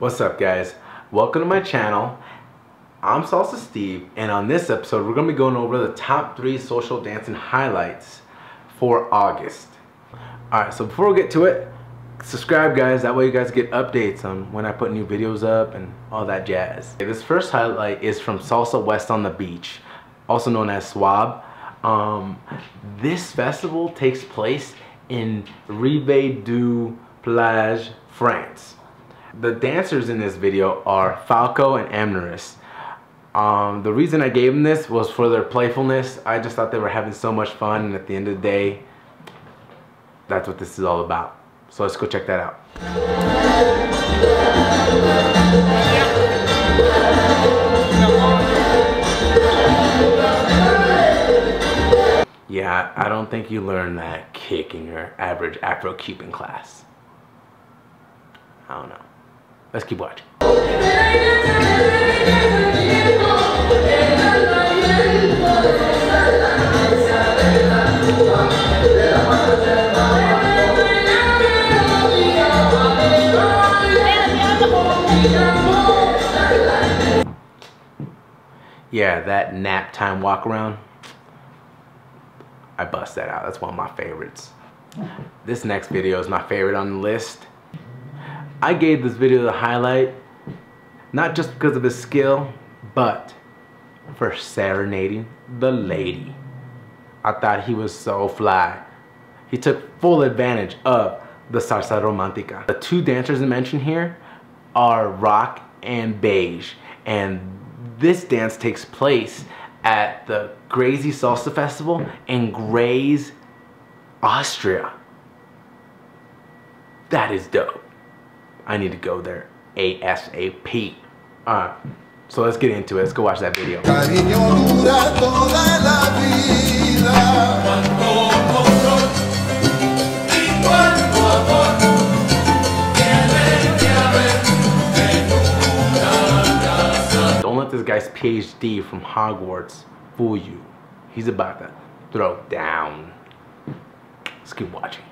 What's up guys? Welcome to my channel. I'm Salsa Steve and on this episode we're going to be going over the top 3 social dancing highlights for August. Alright, so before we get to it, subscribe guys, that way you guys get updates on when I put new videos up and all that jazz. Okay, this first highlight is from Salsa West on the Beach, also known as SWOB. Um, this festival takes place in Rive du Plage, France. The dancers in this video are Falco and Amneris. Um, the reason I gave them this was for their playfulness. I just thought they were having so much fun and at the end of the day, that's what this is all about. So let's go check that out. Yeah, I don't think you learn that kick in your average Afro-Cuban class. I don't know. Let's keep watching. Yeah, that nap time walk around. I bust that out. That's one of my favorites. This next video is my favorite on the list. I gave this video the highlight, not just because of his skill, but for serenading the lady. I thought he was so fly. He took full advantage of the salsa romantica. The two dancers mentioned here are Rok and Biege, and this dance takes place at the Grazy Salsa Festival in Graz, Austria. That is dope. I need to go there ASAP. Alright, so let's get into it. Let's go watch that video. Don't let this guy's PhD from Hogwarts fool you. He's about to throw down. Let's keep watching.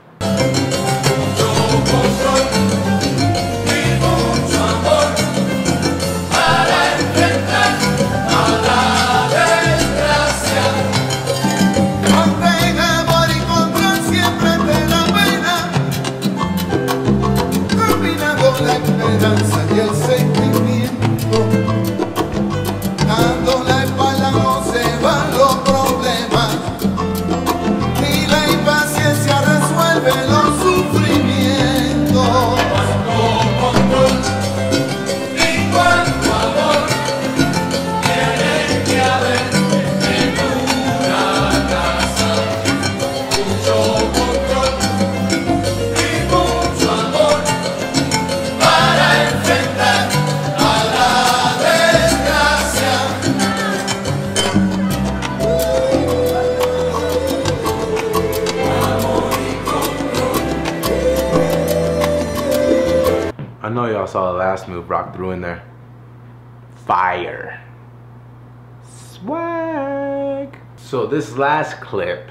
Y el know y'all saw the last move Rok threw in there. Fire. Swag. So this last clip,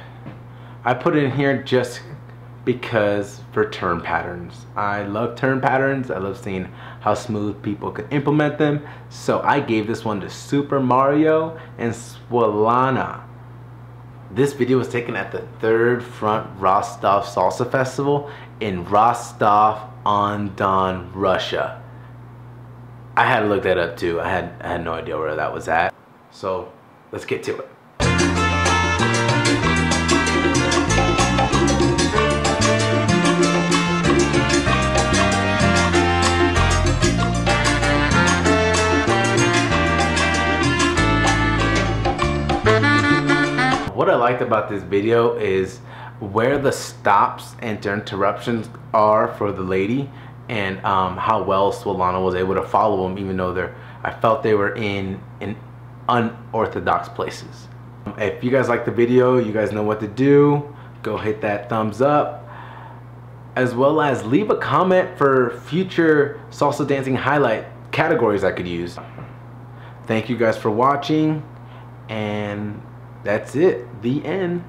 I put in here just because for turn patterns. I love turn patterns. I love seeing how smooth people can implement them. So I gave this one to Super Mario and Svetlana. This video was taken at the third front Rostov Salsa Festival in Rostov on Don, Russia. I had to look that up too. I had I had no idea where that was at. So let's get to it. What I liked about this video is where the stops and interruptions are for the lady and um, how well Svetlana was able to follow them even though they're I felt they were in in unorthodox places. If you guys like the video, you guys know what to do. Go hit that thumbs up as well as leave a comment for future salsa dancing highlight categories I could use. Thank you guys for watching and that's it. The end.